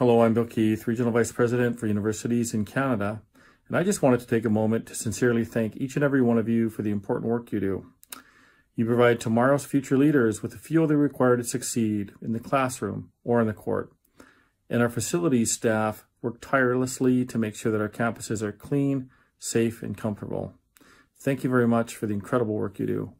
Hello, I'm Bill Keith, Regional Vice President for Universities in Canada, and I just wanted to take a moment to sincerely thank each and every one of you for the important work you do. You provide tomorrow's future leaders with the fuel they require to succeed in the classroom or in the court. And our facilities staff work tirelessly to make sure that our campuses are clean, safe, and comfortable. Thank you very much for the incredible work you do.